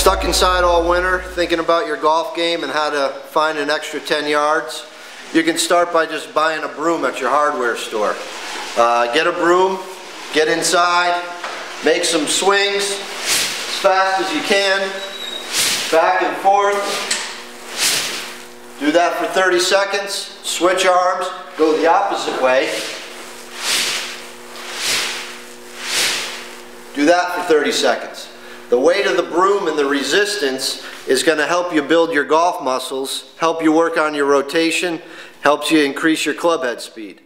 Stuck inside all winter, thinking about your golf game and how to find an extra 10 yards? You can start by just buying a broom at your hardware store. Uh, get a broom, get inside, make some swings as fast as you can, back and forth. Do that for 30 seconds, switch arms, go the opposite way. Do that for 30 seconds. The weight of the broom and the resistance is going to help you build your golf muscles, help you work on your rotation, helps you increase your club head speed.